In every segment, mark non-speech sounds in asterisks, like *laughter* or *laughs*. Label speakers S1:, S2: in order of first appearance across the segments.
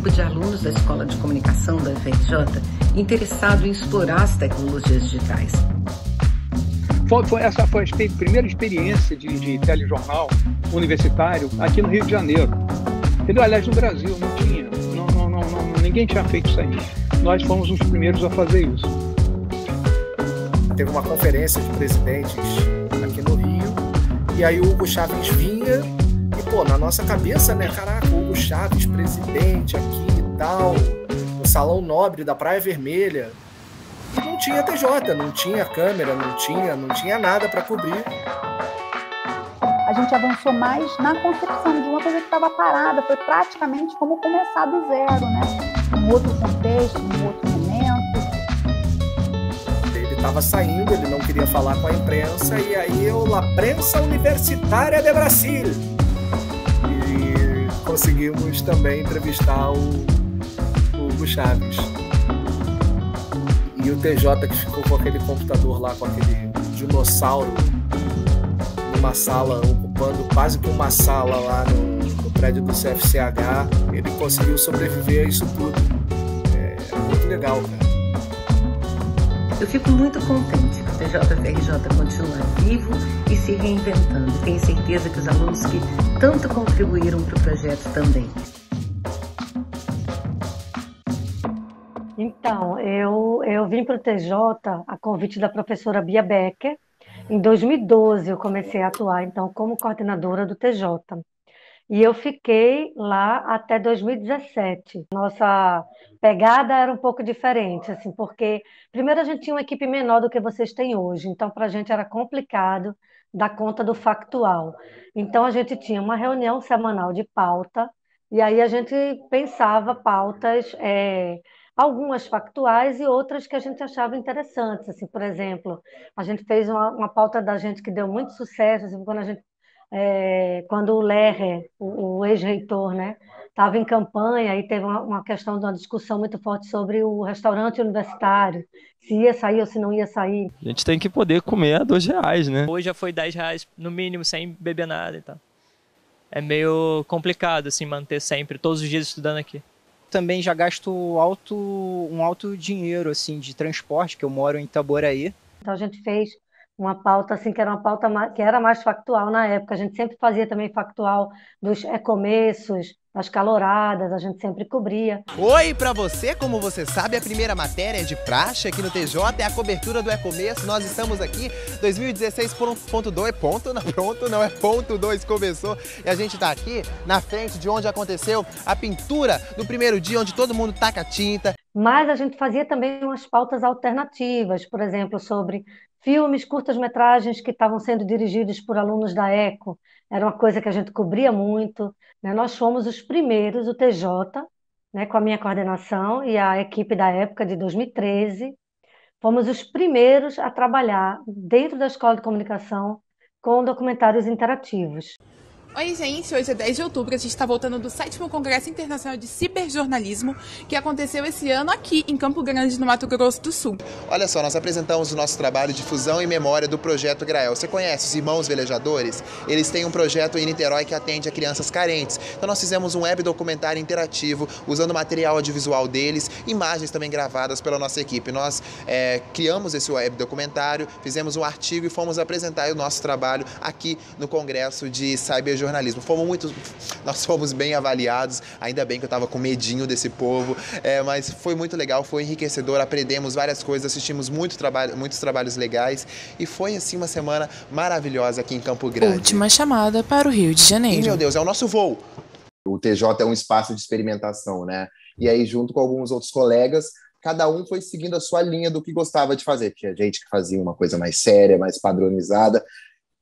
S1: 2001, havia grupo de alunos da Escola de Comunicação da UFRJ interessado em explorar as tecnologias digitais.
S2: Foi, foi, essa foi a primeira experiência de, de telejornal universitário aqui no Rio de Janeiro. Entendeu? Aliás, no Brasil não tinha, não, não, não, não, ninguém tinha feito isso aí. Nós fomos os primeiros a fazer isso.
S3: Teve uma conferência de presidentes aqui no Rio, e aí o Hugo Chaves vinha, e pô, na nossa cabeça, né, caraca, Chaves, presidente aqui e tal, no Salão Nobre da Praia Vermelha, e não tinha TJ, não tinha câmera, não tinha, não tinha nada para cobrir.
S4: A gente avançou mais na concepção de uma coisa que estava parada, foi praticamente como começar do zero, né? Um outro contexto, um outro momento.
S3: Ele estava saindo, ele não queria falar com a imprensa, e aí eu, La Prensa Universitária de Brasil. Conseguimos também entrevistar o, o Hugo Chaves e o TJ que ficou com aquele computador lá, com aquele dinossauro numa sala, ocupando quase que uma sala lá no, no prédio do CFCH, ele conseguiu sobreviver a isso tudo. É, é muito legal, cara.
S1: Eu fico muito contente TJFRJ continua vivo e se reinventando. Tenho certeza que os alunos que tanto contribuíram para o projeto também.
S5: Então, eu, eu vim para o TJ a convite da professora Bia Becker. Em 2012 eu comecei a atuar, então, como coordenadora do TJ. E eu fiquei lá até 2017. Nossa pegada era um pouco diferente, assim, porque primeiro a gente tinha uma equipe menor do que vocês têm hoje, então para a gente era complicado dar conta do factual. Então a gente tinha uma reunião semanal de pauta e aí a gente pensava pautas é, algumas factuais e outras que a gente achava interessantes. Assim, por exemplo, a gente fez uma, uma pauta da gente que deu muito sucesso, assim, quando a gente é, quando o Lerrer, o, o ex-reitor, né, estava em campanha e teve uma, uma, questão de uma discussão muito forte sobre o restaurante universitário, se ia sair ou se não ia sair.
S6: A gente tem que poder comer a dois reais, né?
S7: Hoje já foi dez reais no mínimo, sem beber nada e tal. É meio complicado, assim, manter sempre, todos os dias estudando aqui
S8: também já gasto alto, um alto dinheiro assim de transporte, que eu moro em Itaboraí.
S5: Então a gente fez uma pauta assim que era uma pauta que era mais factual na época. A gente sempre fazia também factual dos começos, das caloradas, a gente sempre cobria.
S9: Oi, para você, como você sabe, a primeira matéria de praxe aqui no TJ é a cobertura do E-Começo. Nós estamos aqui 2016.2, ponto, não, pronto, não é ponto 2 começou. E a gente está aqui na frente de onde aconteceu a pintura do primeiro dia, onde todo mundo taca tinta.
S5: Mas a gente fazia também umas pautas alternativas, por exemplo, sobre filmes, curtas-metragens que estavam sendo dirigidos por alunos da ECO. Era uma coisa que a gente cobria muito. Né? Nós fomos os primeiros, o TJ, né, com a minha coordenação e a equipe da época de 2013, fomos os primeiros a trabalhar dentro da Escola de Comunicação com documentários interativos.
S10: Oi, gente. Hoje é 10 de outubro. A gente está voltando do 7 Congresso Internacional de Ciberjornalismo, que aconteceu esse ano aqui em Campo Grande, no Mato Grosso do Sul.
S9: Olha só, nós apresentamos o nosso trabalho de fusão e memória do Projeto Grael. Você conhece os Irmãos Velejadores? Eles têm um projeto em Niterói que atende a crianças carentes. Então, nós fizemos um web documentário interativo, usando material audiovisual deles, imagens também gravadas pela nossa equipe. Nós é, criamos esse web documentário, fizemos um artigo e fomos apresentar o nosso trabalho aqui no Congresso de Jornalismo. Fomos muito, nós fomos bem avaliados, ainda bem que eu estava com medinho desse povo, é, mas foi muito legal, foi enriquecedor, aprendemos várias coisas, assistimos muito trabalho, muitos trabalhos legais e foi assim uma semana maravilhosa aqui em Campo Grande.
S10: Última chamada para o Rio de Janeiro.
S9: E, meu Deus, é o nosso voo.
S11: O TJ é um espaço de experimentação, né? E aí, junto com alguns outros colegas, cada um foi seguindo a sua linha do que gostava de fazer. Tinha gente que fazia uma coisa mais séria, mais padronizada,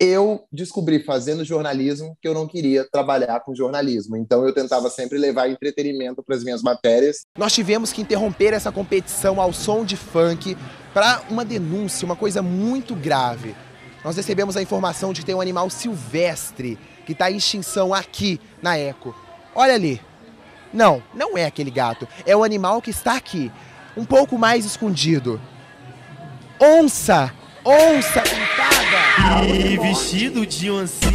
S11: eu descobri fazendo jornalismo que eu não queria trabalhar com jornalismo. Então eu tentava sempre levar entretenimento para as minhas matérias.
S9: Nós tivemos que interromper essa competição ao som de funk para uma denúncia, uma coisa muito grave. Nós recebemos a informação de que tem um animal silvestre que está em extinção aqui na Eco. Olha ali. Não, não é aquele gato. É o animal que está aqui, um pouco mais escondido. Onça! Onça
S12: E vestido de oncinha.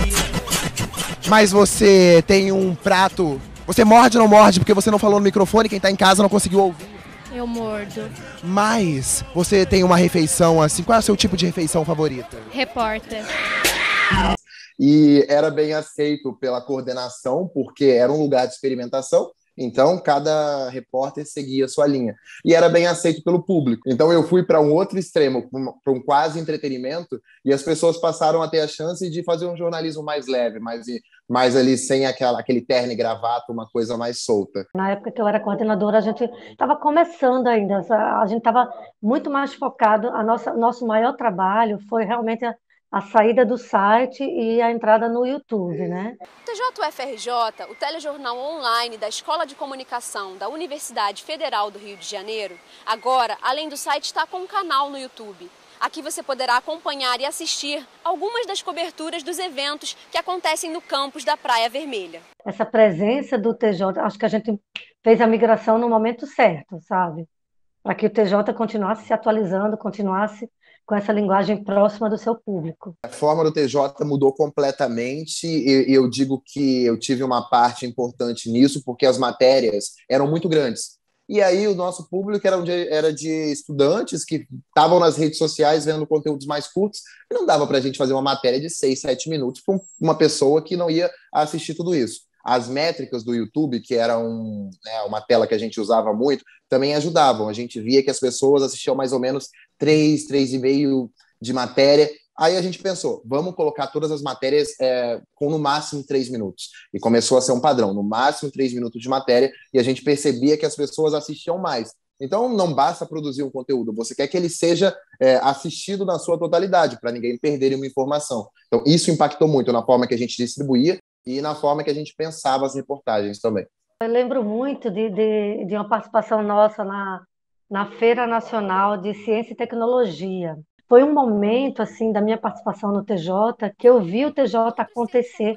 S9: Mas você tem um prato
S12: Você morde ou não morde porque você não falou no microfone, quem tá em casa não conseguiu ouvir?
S13: Eu mordo.
S12: Mas você tem uma refeição assim, qual é o seu tipo de refeição favorita?
S13: Repórter.
S11: E era bem aceito pela coordenação, porque era um lugar de experimentação, então, cada repórter seguia a sua linha. E era bem aceito pelo público. Então, eu fui para um outro extremo, para um quase entretenimento, e as pessoas passaram a ter a chance de fazer um jornalismo mais leve, mais, mais ali sem aquela, aquele terno e gravata, uma coisa mais solta.
S5: Na época que eu era coordenadora, a gente estava começando ainda, a gente estava muito mais focado. A nossa, nosso maior trabalho foi realmente a a saída do site e a entrada no YouTube, né?
S14: O TJUFRJ, o telejornal online da Escola de Comunicação da Universidade Federal do Rio de Janeiro, agora, além do site, está com um canal no YouTube. Aqui você poderá acompanhar e assistir algumas das coberturas dos eventos que acontecem no campus da Praia Vermelha.
S5: Essa presença do TJ, acho que a gente fez a migração no momento certo, sabe? Para que o TJ continuasse se atualizando, continuasse com essa linguagem próxima do seu público.
S11: A forma do TJ mudou completamente e eu digo que eu tive uma parte importante nisso porque as matérias eram muito grandes. E aí o nosso público era de, era de estudantes que estavam nas redes sociais vendo conteúdos mais curtos e não dava para a gente fazer uma matéria de seis, sete minutos para uma pessoa que não ia assistir tudo isso. As métricas do YouTube, que era um, né, uma tela que a gente usava muito, também ajudavam. A gente via que as pessoas assistiam mais ou menos três, três e meio de matéria. Aí a gente pensou, vamos colocar todas as matérias é, com no máximo três minutos. E começou a ser um padrão, no máximo três minutos de matéria, e a gente percebia que as pessoas assistiam mais. Então, não basta produzir um conteúdo, você quer que ele seja é, assistido na sua totalidade, para ninguém perder uma informação. Então, isso impactou muito na forma que a gente distribuía e na forma que a gente pensava as reportagens também.
S5: Eu lembro muito de, de, de uma participação nossa na, na Feira Nacional de Ciência e Tecnologia. Foi um momento assim da minha participação no TJ que eu vi o TJ acontecer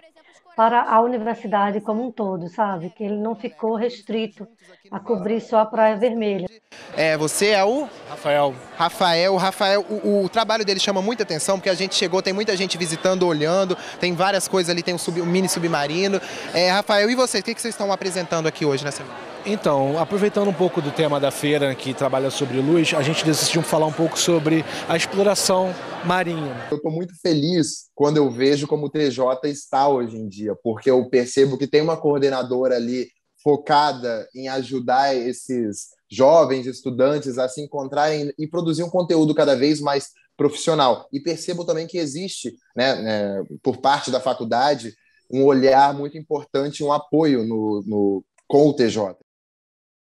S5: para a universidade como um todo, sabe? Que ele não ficou restrito a cobrir só a Praia Vermelha.
S12: É, você é o? Rafael. Rafael, Rafael, o, o, trabalho dele chama muita atenção, porque a gente chegou, tem muita gente visitando, olhando, tem várias coisas ali, tem um, sub, um mini submarino. É, Rafael, e vocês, o que, que vocês estão apresentando aqui hoje nessa
S15: então, aproveitando um pouco do tema da feira que trabalha sobre luz, a gente decidiu falar um pouco sobre a exploração marinha.
S11: Eu estou muito feliz quando eu vejo como o TJ está hoje em dia, porque eu percebo que tem uma coordenadora ali focada em ajudar esses jovens estudantes a se encontrarem e produzir um conteúdo cada vez mais profissional. E percebo também que existe, né, né por parte da faculdade, um olhar muito importante, um apoio no, no, com o TJ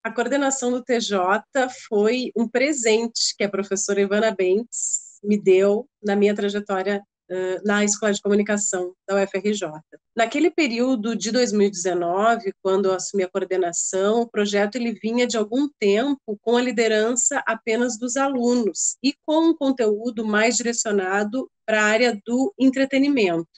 S16: a coordenação do TJ foi um presente que a professora Ivana Bentes me deu na minha trajetória na Escola de Comunicação da UFRJ. Naquele período de 2019, quando eu assumi a coordenação, o projeto ele vinha de algum tempo com a liderança apenas dos alunos e com um conteúdo mais direcionado para a área do entretenimento.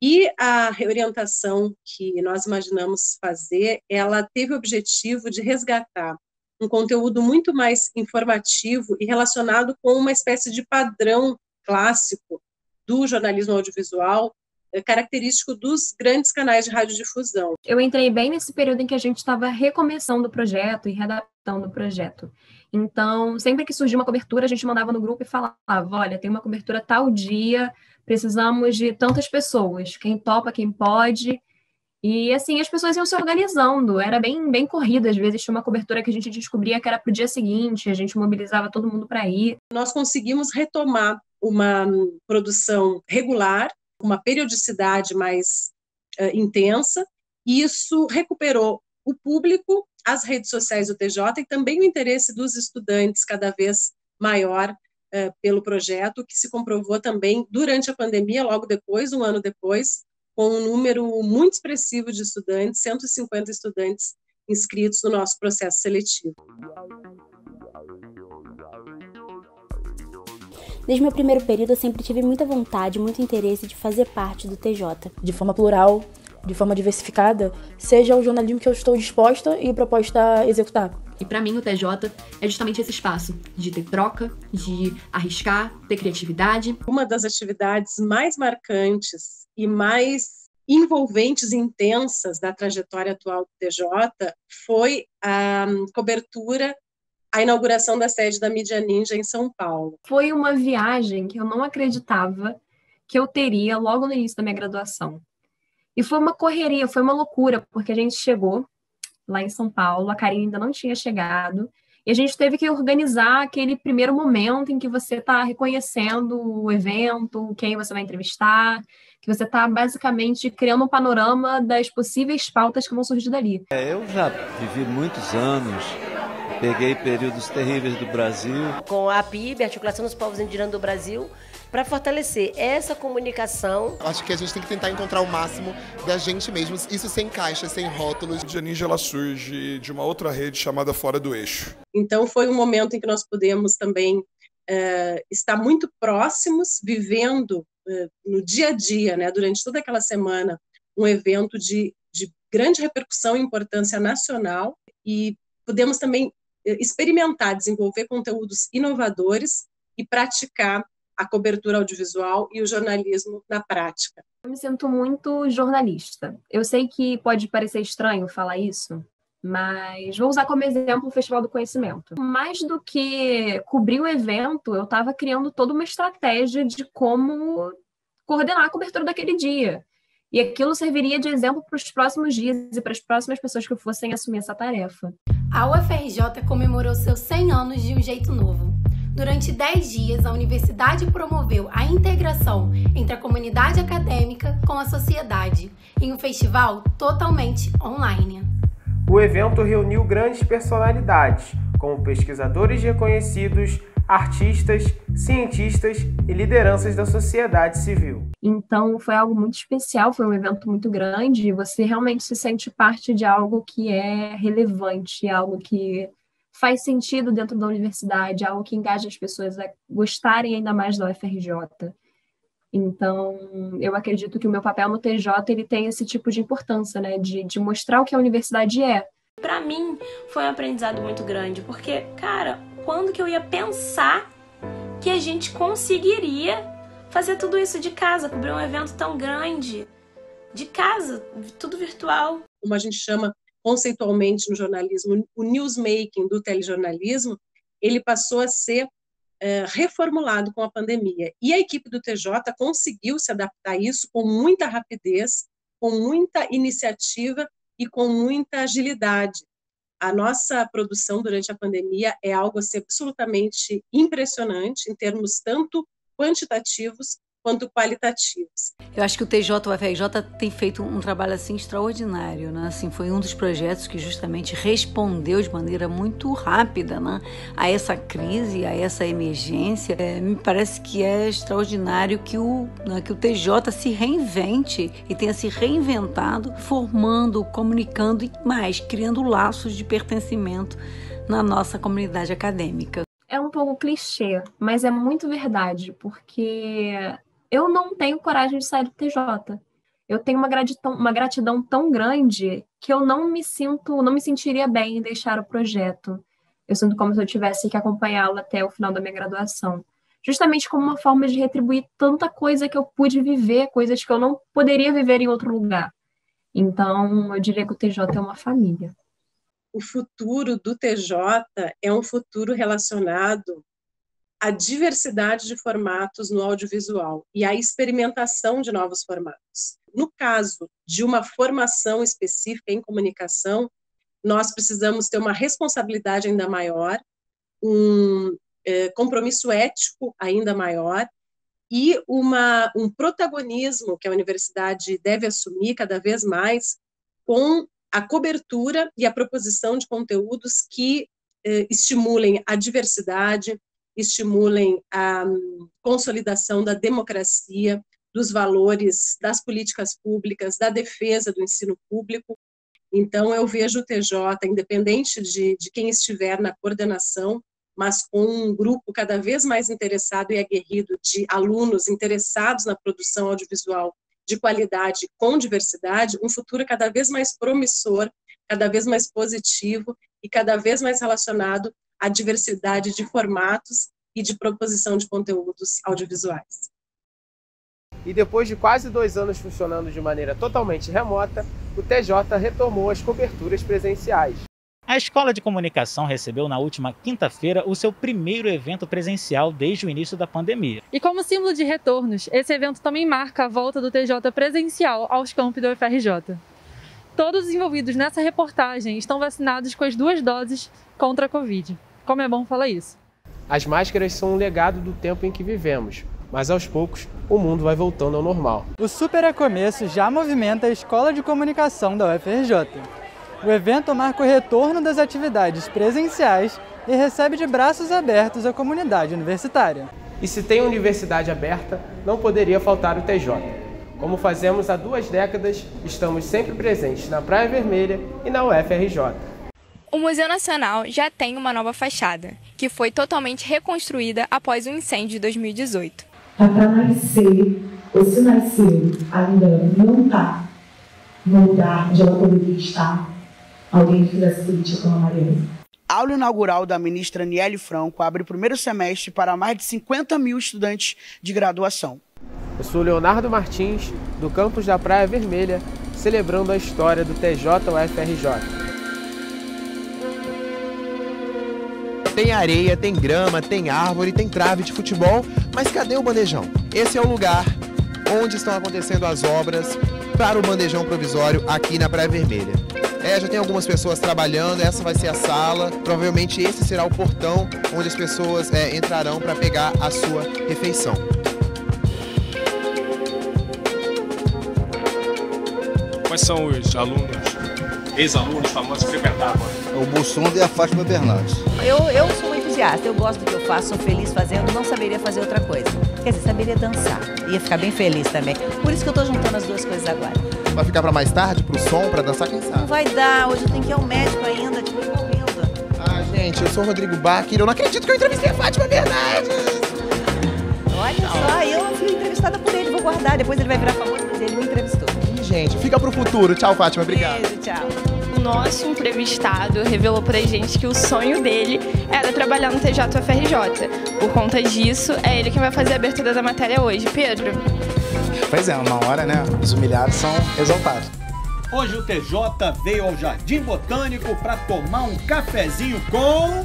S16: E a reorientação que nós imaginamos fazer, ela teve o objetivo de resgatar um conteúdo muito mais informativo e relacionado com uma espécie de padrão clássico do jornalismo audiovisual, eh, característico dos grandes canais de radiodifusão.
S17: Eu entrei bem nesse período em que a gente estava recomeçando o projeto e readaptando o projeto. Então, sempre que surgia uma cobertura, a gente mandava no grupo e falava: olha, tem uma cobertura tal dia, precisamos de tantas pessoas, quem topa, quem pode. E assim, as pessoas iam se organizando, era bem, bem corrido, às vezes tinha uma cobertura que a gente descobria que era para o dia seguinte, a gente mobilizava todo mundo para ir.
S16: Nós conseguimos retomar uma produção regular, uma periodicidade mais uh, intensa, e isso recuperou o público, as redes sociais do TJ e também o interesse dos estudantes cada vez maior é, pelo projeto, que se comprovou também durante a pandemia, logo depois, um ano depois, com um número muito expressivo de estudantes, 150 estudantes inscritos no nosso processo seletivo.
S18: Desde meu primeiro período, eu sempre tive muita vontade, muito interesse de fazer parte do TJ.
S19: De forma plural, de forma diversificada, seja o jornalismo que eu estou disposta e proposta a executar.
S20: E para mim o TJ é justamente esse espaço de ter troca, de arriscar, ter criatividade.
S16: Uma das atividades mais marcantes e mais envolventes e intensas da trajetória atual do TJ foi a cobertura a inauguração da sede da Mídia Ninja em São Paulo.
S17: Foi uma viagem que eu não acreditava que eu teria logo no início da minha graduação. E foi uma correria, foi uma loucura, porque a gente chegou lá em São Paulo, a Karine ainda não tinha chegado, e a gente teve que organizar aquele primeiro momento em que você está reconhecendo o evento, quem você vai entrevistar, que você está basicamente criando um panorama das possíveis pautas que vão surgir dali.
S21: É, eu já vivi muitos anos, peguei períodos terríveis do Brasil.
S22: Com a PIB, Articulação dos Povos Indígenas do Brasil, para fortalecer essa comunicação.
S9: Acho que a gente tem que tentar encontrar o máximo da gente mesmo, isso sem caixas, sem rótulos.
S23: A Ninja ela surge de uma outra rede chamada Fora do Eixo.
S16: Então foi um momento em que nós pudemos também é, estar muito próximos, vivendo é, no dia a dia, né, durante toda aquela semana, um evento de, de grande repercussão e importância nacional e pudemos também experimentar, desenvolver conteúdos inovadores e praticar a cobertura audiovisual e o jornalismo na prática.
S17: Eu me sinto muito jornalista. Eu sei que pode parecer estranho falar isso, mas vou usar como exemplo o Festival do Conhecimento. Mais do que cobrir o evento, eu estava criando toda uma estratégia de como coordenar a cobertura daquele dia. E aquilo serviria de exemplo para os próximos dias e para as próximas pessoas que fossem assumir essa tarefa.
S24: A UFRJ comemorou seus 100 anos de um jeito novo. Durante 10 dias, a universidade promoveu a integração entre a comunidade acadêmica com a sociedade em um festival totalmente online.
S25: O evento reuniu grandes personalidades, como pesquisadores reconhecidos, artistas, cientistas e lideranças da sociedade civil.
S17: Então, foi algo muito especial, foi um evento muito grande, e você realmente se sente parte de algo que é relevante, algo que faz sentido dentro da universidade, algo que engaja as pessoas a gostarem ainda mais da UFRJ. Então, eu acredito que o meu papel no TJ ele tem esse tipo de importância, né, de, de mostrar o que a universidade é.
S26: Para mim, foi um aprendizado muito grande, porque, cara, quando que eu ia pensar que a gente conseguiria fazer tudo isso de casa, cobrir um evento tão grande, de casa, tudo virtual?
S16: Como a gente chama conceitualmente no jornalismo, o newsmaking do telejornalismo, ele passou a ser é, reformulado com a pandemia. E a equipe do TJ conseguiu se adaptar a isso com muita rapidez, com muita iniciativa e com muita agilidade. A nossa produção durante a pandemia é algo assim, absolutamente impressionante em termos tanto quantitativos quanto qualitativos.
S27: Eu acho que o TJ UFRJ tem feito um trabalho assim extraordinário, né? Assim, foi um dos projetos que justamente respondeu de maneira muito rápida, né, a essa crise, a essa emergência. É, me parece que é extraordinário que o né, que o TJ se reinvente e tenha se reinventado, formando, comunicando e mais, criando laços de pertencimento na nossa comunidade acadêmica.
S17: É um pouco clichê, mas é muito verdade, porque eu não tenho coragem de sair do TJ. Eu tenho uma gratidão, uma gratidão tão grande que eu não me sinto, não me sentiria bem em deixar o projeto. Eu sinto como se eu tivesse que acompanhá-lo até o final da minha graduação. Justamente como uma forma de retribuir tanta coisa que eu pude viver, coisas que eu não poderia viver em outro lugar. Então, eu diria que o TJ é uma família.
S16: O futuro do TJ é um futuro relacionado a diversidade de formatos no audiovisual e a experimentação de novos formatos. No caso de uma formação específica em comunicação, nós precisamos ter uma responsabilidade ainda maior, um é, compromisso ético ainda maior e uma, um protagonismo que a universidade deve assumir cada vez mais com a cobertura e a proposição de conteúdos que eh, estimulem a diversidade, estimulem a hum, consolidação da democracia, dos valores das políticas públicas, da defesa do ensino público. Então, eu vejo o TJ, independente de, de quem estiver na coordenação, mas com um grupo cada vez mais interessado e aguerrido de alunos interessados na produção audiovisual de qualidade com diversidade, um futuro cada vez mais promissor, cada vez mais positivo e cada vez mais relacionado a diversidade de formatos e de proposição de conteúdos audiovisuais.
S25: e depois de quase dois anos funcionando de maneira totalmente remota, o TJ retomou as coberturas presenciais.
S28: A Escola de Comunicação recebeu na última quinta-feira o seu primeiro evento presencial desde o início da pandemia.
S29: E como símbolo de retornos, esse evento também marca a volta do TJ presencial aos campos do UFRJ. Todos os envolvidos nessa reportagem estão vacinados com as duas doses contra a Covid. Como é bom falar isso.
S25: As máscaras são um legado do tempo em que vivemos, mas aos poucos o mundo vai voltando ao normal.
S30: O Super Acomeço já movimenta a Escola de Comunicação da UFRJ. O evento marca o retorno das atividades presenciais e recebe de braços abertos a comunidade universitária.
S25: E se tem universidade aberta, não poderia faltar o TJ. Como fazemos há duas décadas, estamos sempre presentes na Praia Vermelha e na UFRJ.
S31: O Museu Nacional já tem uma nova fachada, que foi totalmente reconstruída após o incêndio de 2018.
S32: Está para nascer, ou se nasceu, ainda não está no lugar onde ela poderia estar, alguém que fizesse política como a Mariana.
S33: A aula inaugural da ministra Niele Franco abre o primeiro semestre para mais de 50 mil estudantes de graduação.
S25: Eu sou Leonardo Martins, do campus da Praia Vermelha, celebrando a história do TJUFRJ.
S9: Tem areia, tem grama, tem árvore, tem trave de futebol, mas cadê o bandejão? Esse é o lugar onde estão acontecendo as obras para o bandejão provisório aqui na Praia Vermelha. É, já tem algumas pessoas trabalhando, essa vai ser a sala, provavelmente esse será o portão onde as pessoas é, entrarão para pegar a sua refeição.
S34: Quais são os alunos, ex-alunos famosos que frequentavam?
S35: O Bussunda e a Fátima Bernardes.
S36: Eu, eu sou uma entusiasta, eu gosto do que eu faço, sou feliz fazendo, não saberia fazer outra coisa. Quer dizer, saberia dançar, ia ficar bem feliz também. Por isso que eu tô juntando as duas coisas agora.
S9: Vai ficar para mais tarde, pro som, para dançar, quem sabe?
S36: Não vai dar, hoje eu tenho que ir ao médico ainda, tipo, morrendo.
S9: Ah, gente, eu sou o Rodrigo Bacher, eu não acredito que eu entrevistei a Fátima Bernardes.
S36: Olha só, eu fui entrevistada por ele, vou guardar, depois ele vai virar famoso, mas ele me entrevistou.
S9: Gente, fica pro futuro. Tchau, Fátima, obrigado.
S36: Beijo, tchau
S31: o nosso entrevistado revelou pra gente que o sonho dele era trabalhar no TJUFRJ. Por conta disso, é ele quem vai fazer a abertura da matéria hoje. Pedro?
S37: Pois é, uma hora, né? Os humilhados são exaltados.
S38: Hoje o TJ veio ao Jardim Botânico para tomar um cafezinho com.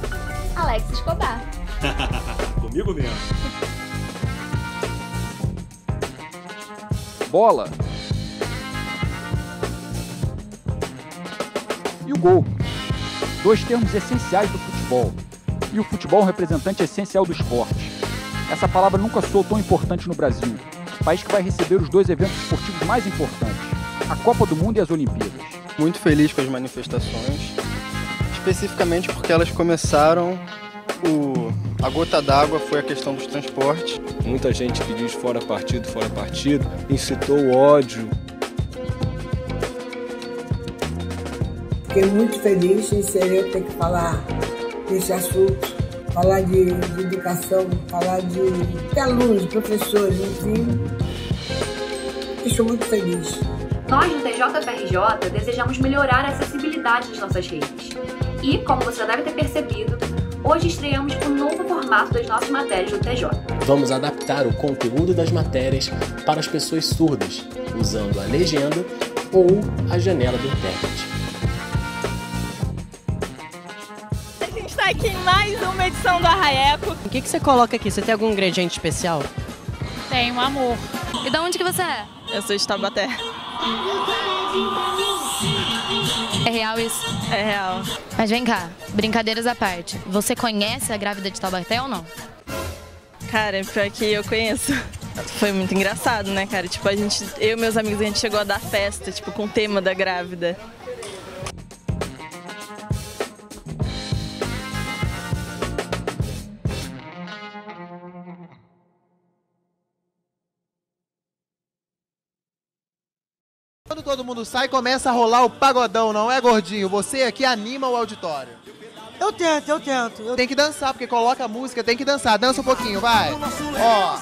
S31: Alex Escobar. *laughs*
S38: Comigo mesmo.
S39: Bola o gol. Dois termos essenciais do futebol. E o futebol é um representante essencial do esporte. Essa palavra nunca soou tão importante no Brasil, país que vai receber os dois eventos esportivos mais importantes, a Copa do Mundo e as Olimpíadas.
S40: Muito feliz com as manifestações, especificamente porque elas começaram o... a gota d'água foi a questão dos transportes.
S41: Muita gente que diz fora partido, fora partido, incitou o ódio,
S42: fiquei muito feliz em ser eu ter que falar desse assunto, falar de, de educação, falar de, de alunos, de professores, enfim. Estou muito feliz.
S31: Nós, no TJFRJ, desejamos melhorar a acessibilidade das nossas redes. E, como você já deve ter percebido, hoje estreamos o um novo formato das nossas matérias do TJ.
S43: Vamos adaptar o conteúdo das matérias para as pessoas surdas, usando a legenda ou a janela do intérprete.
S31: Aqui em mais uma edição do Arraeco.
S22: O que, que você coloca aqui? Você tem algum ingrediente especial?
S31: Tenho, amor. E de onde que você é?
S22: Eu sou de Taubaté.
S31: É real isso?
S22: É real.
S31: Mas vem cá, brincadeiras à parte. Você conhece a grávida de Taubaté ou não?
S22: Cara, pior que eu conheço. Foi muito engraçado, né, cara? Tipo, a gente, eu e meus amigos, a gente chegou a dar festa, tipo, com o tema da grávida.
S9: Todo mundo sai, começa a rolar o pagodão, não é, gordinho? Você aqui anima o auditório.
S42: Eu tento, eu tento. Eu...
S9: Tem que dançar, porque coloca a música, tem que dançar. Dança um pouquinho, vai. Ó.